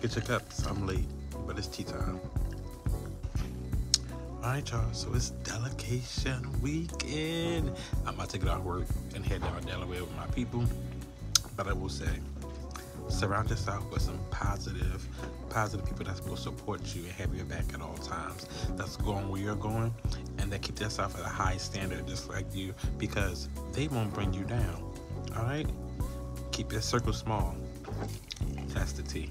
Get your cups. I'm late, but it's tea time. Alright, y'all. So it's delegation weekend. I'm about to get off work and head down to Delaware with my people. But I will say, surround yourself with some positive, positive people that's will support you and have your back at all times. That's going where you're going, and that keep themselves at a high standard, just like you, because they won't bring you down. All right, keep your circle small. That's the T.